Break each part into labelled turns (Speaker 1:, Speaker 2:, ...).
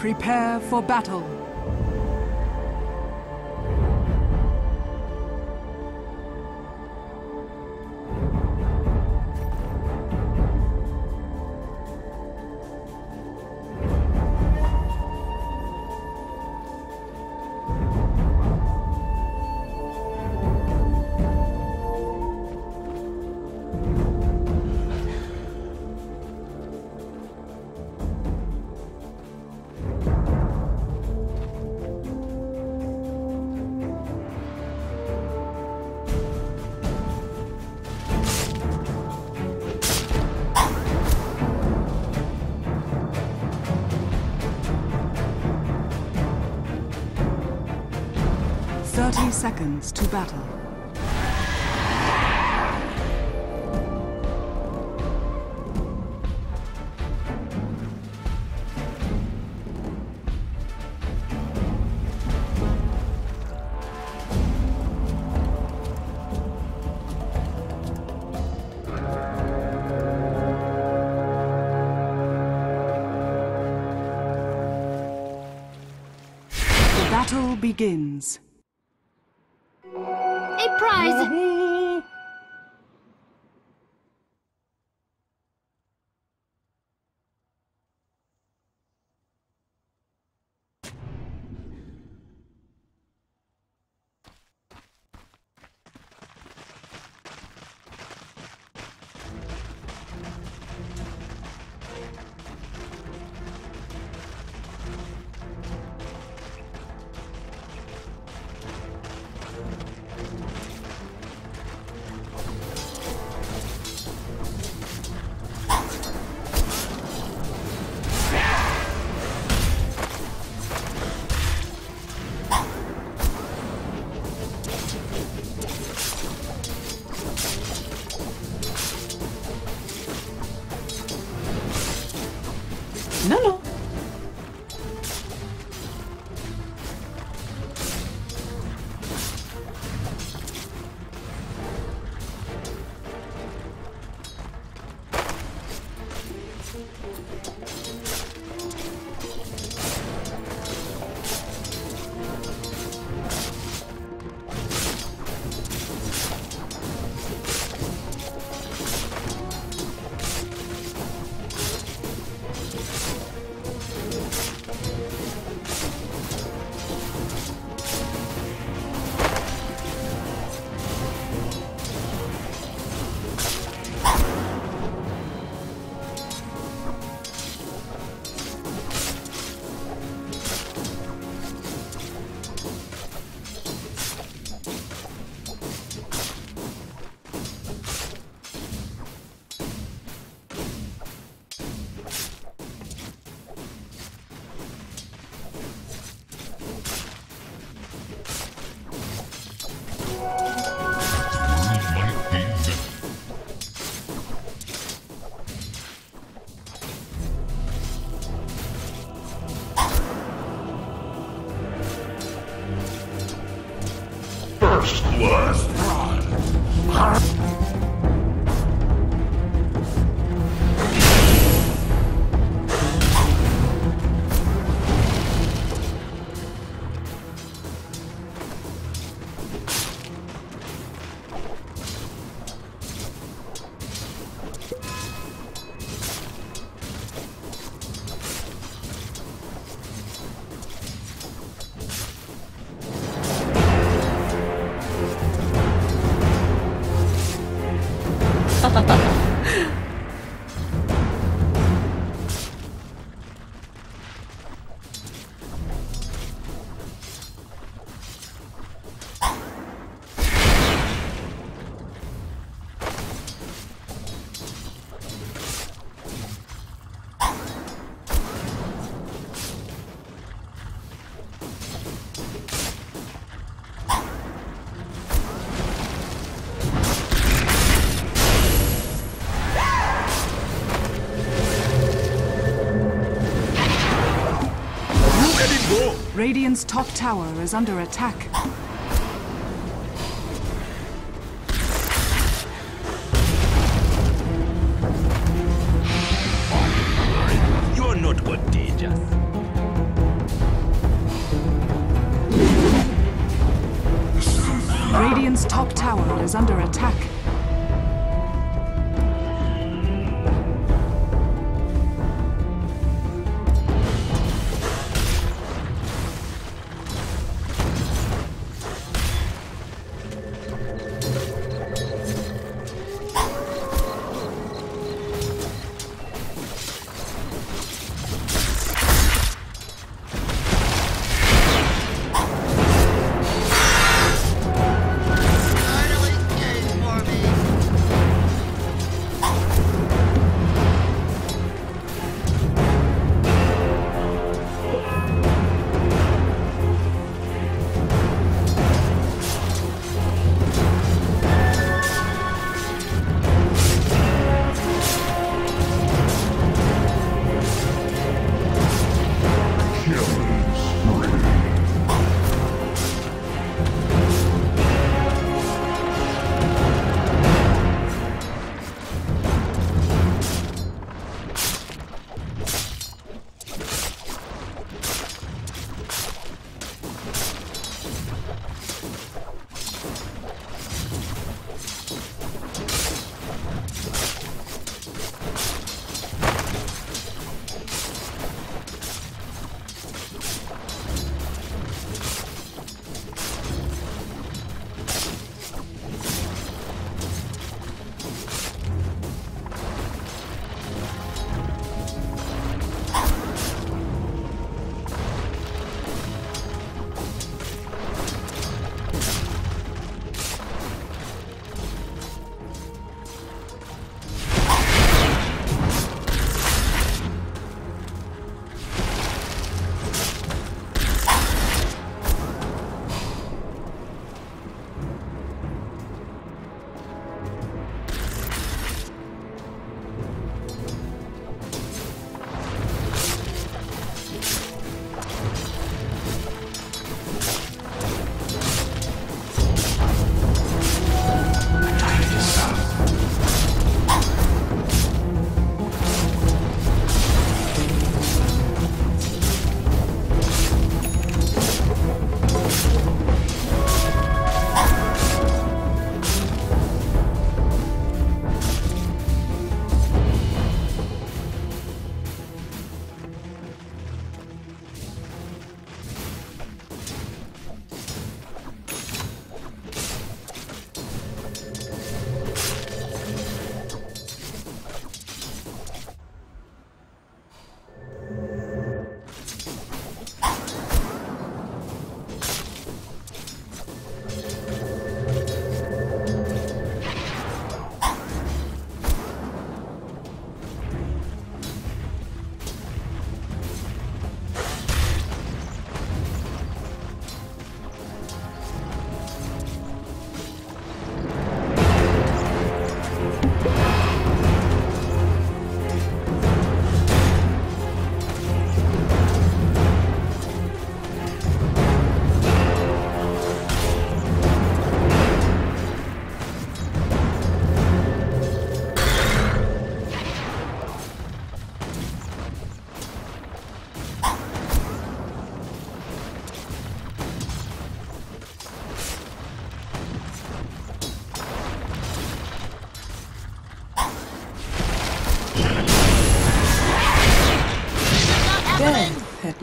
Speaker 1: Prepare for battle. Battle. The battle begins.
Speaker 2: First blood.
Speaker 1: Radiant's top tower is under attack.
Speaker 2: You're not what.
Speaker 3: Radiant's top tower is under attack.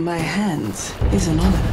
Speaker 4: My hands is an honor.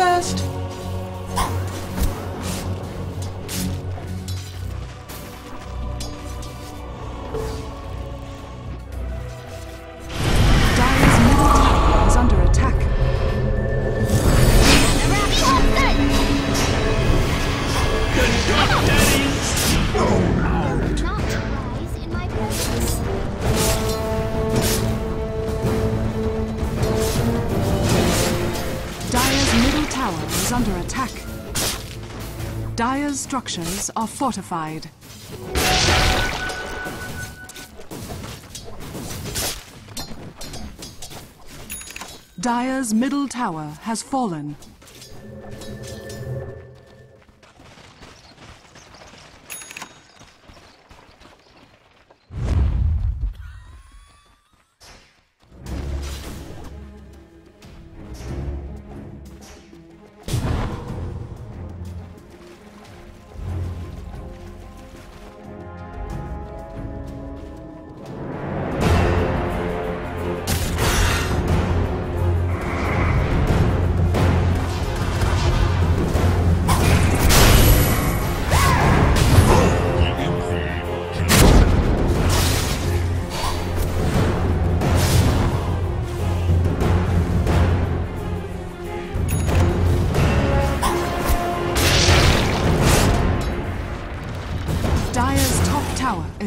Speaker 1: fast. Structures are fortified. Dire's middle tower has fallen.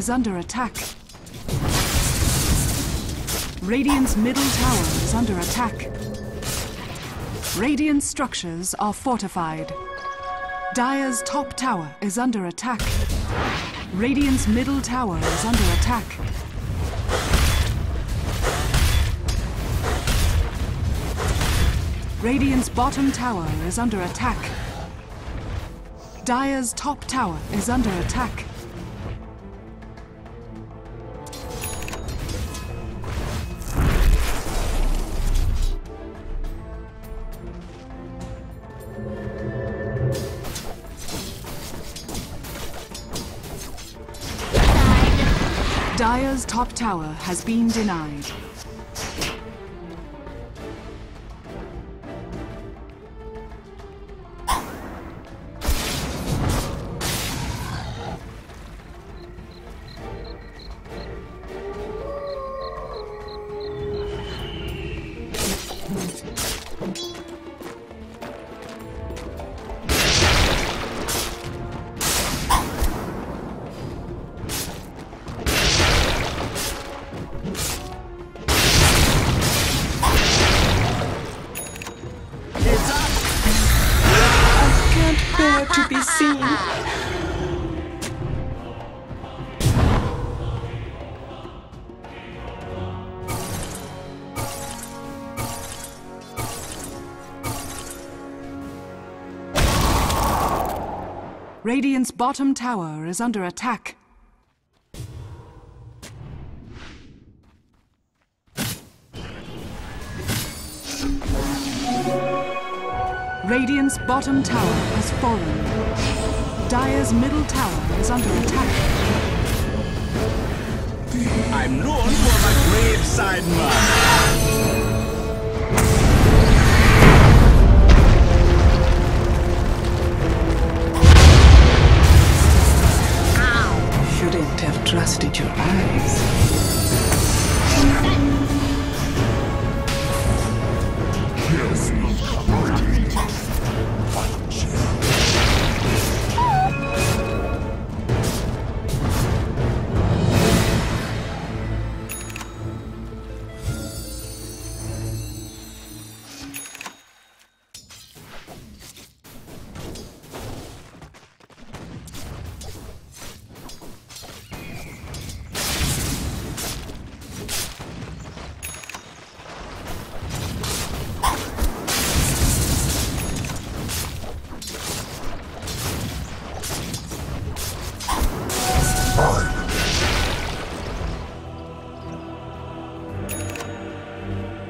Speaker 1: Is under attack. Radiant's middle tower is under attack. Radiant structures are fortified. Dire's top tower is under attack. Radiant's middle tower is under attack. Radiant's bottom tower is under attack. Dire's top tower is under attack. Dire's top tower has been denied. Radiant's bottom tower is under attack. Radiant's bottom tower has fallen. Dire's middle tower is under attack.
Speaker 5: I'm known for my graveside mud.
Speaker 4: Shouldn't have trusted your eyes.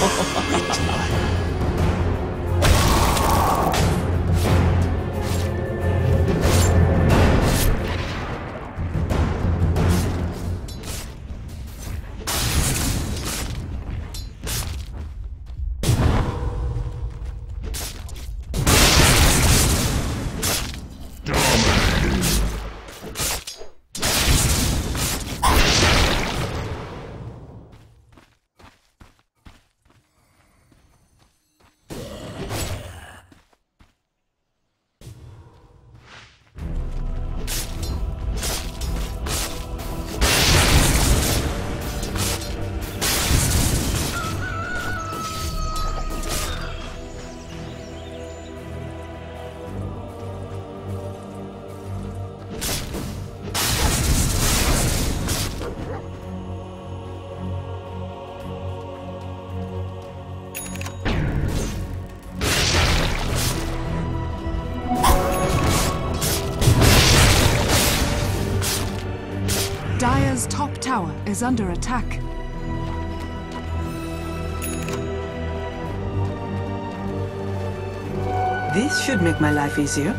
Speaker 5: よ
Speaker 2: かった。
Speaker 1: Dire's top tower is under attack.
Speaker 4: This should make my life easier.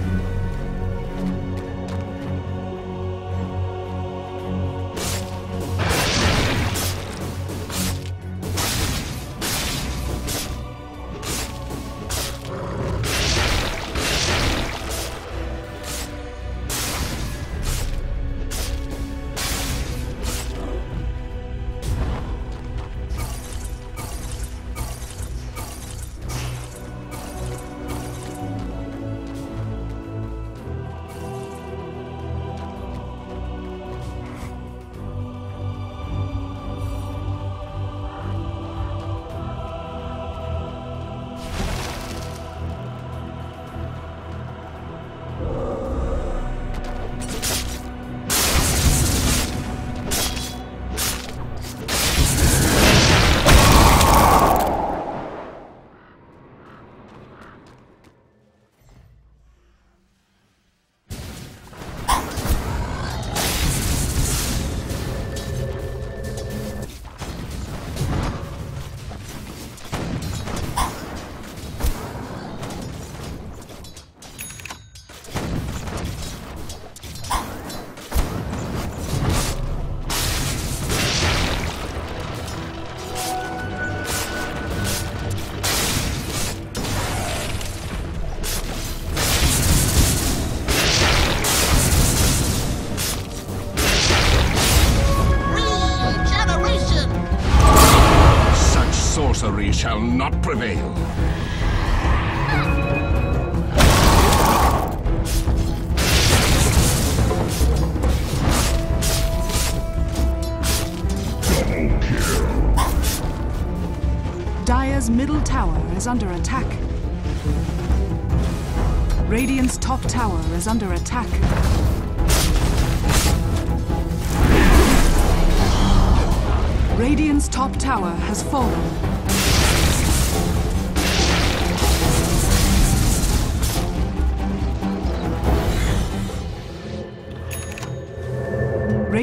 Speaker 5: Shall not prevail.
Speaker 1: Dire's middle tower is under attack. Radiant's top tower is under attack. Radiant's top tower has fallen.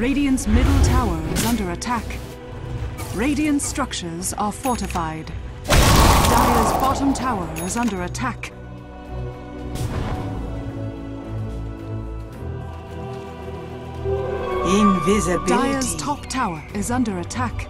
Speaker 1: Radiant's middle tower is under attack. Radiant structures are fortified. Dire's bottom tower is under attack.
Speaker 4: Invisibility.
Speaker 1: Dire's top tower is under attack.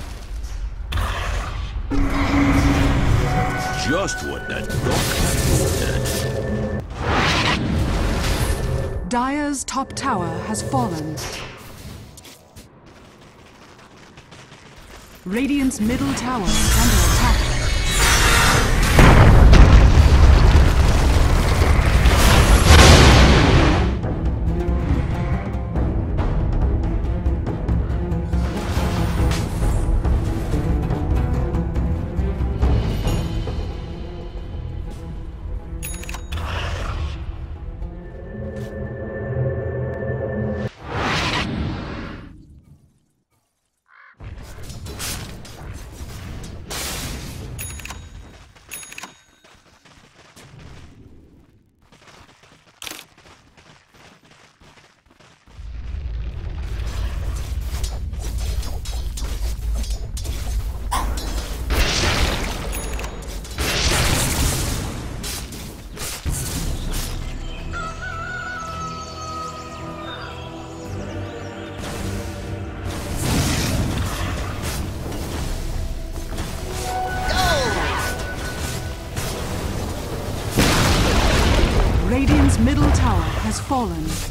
Speaker 5: Just what the doctor ordered.
Speaker 1: Dire's top tower has fallen. Radiant's middle tower is under fallen.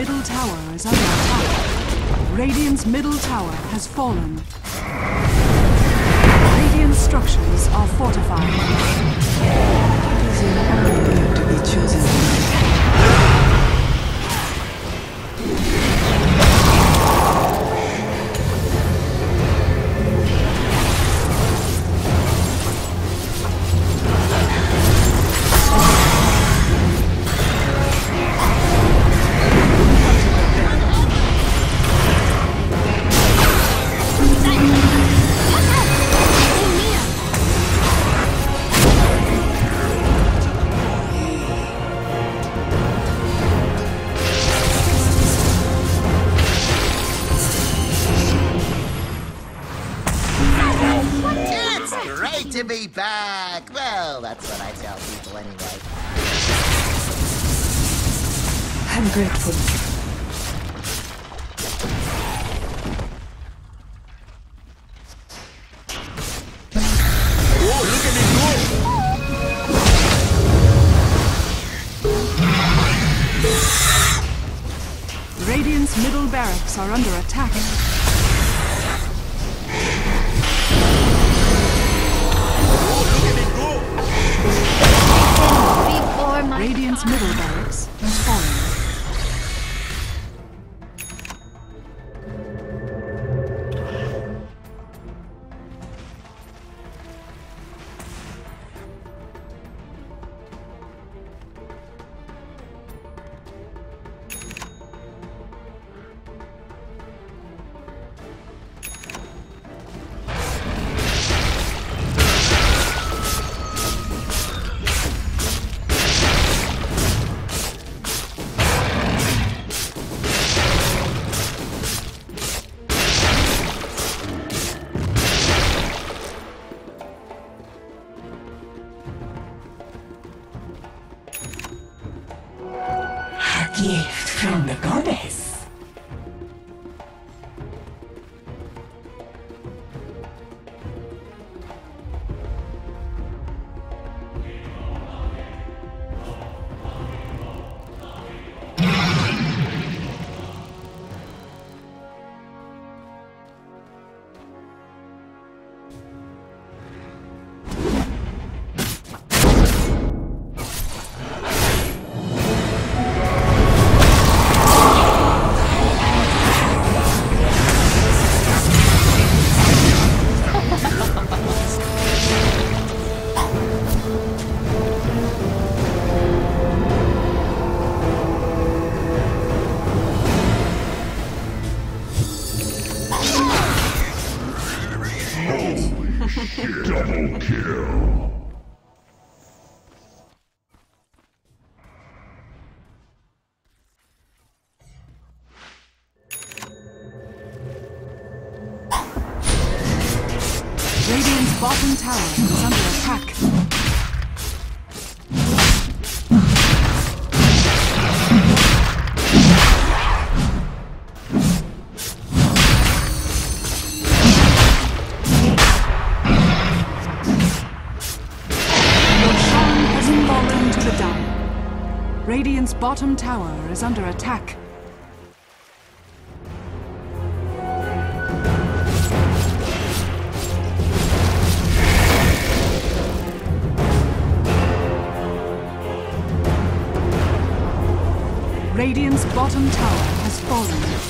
Speaker 1: Middle tower is under attack. Radiant's middle tower has fallen. Radiant structures are fortified.
Speaker 4: It is an honor to be chosen. I'm
Speaker 5: kill.
Speaker 1: Bottom tower is under attack. Radiant's bottom tower has fallen.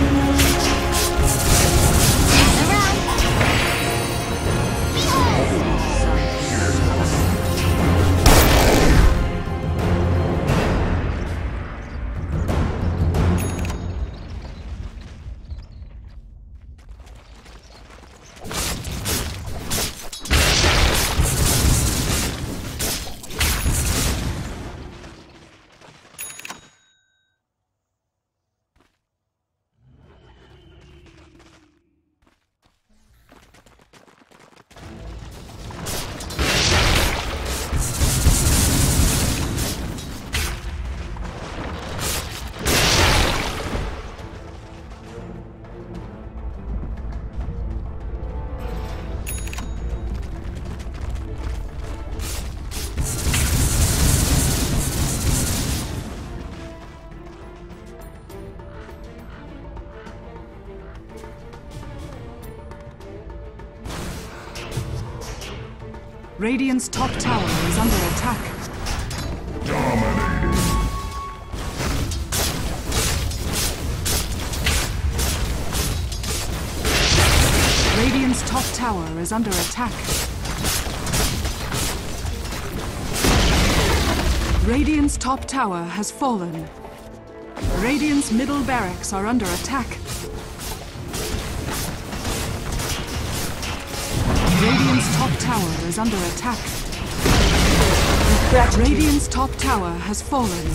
Speaker 1: Radiant's top tower is under attack.
Speaker 5: Dominating.
Speaker 1: Radiant's top tower is under attack. Radiant's top tower has fallen. Radiant's middle barracks are under attack. Radiant's top tower is under attack. Gratitude. Radiant's top tower has fallen.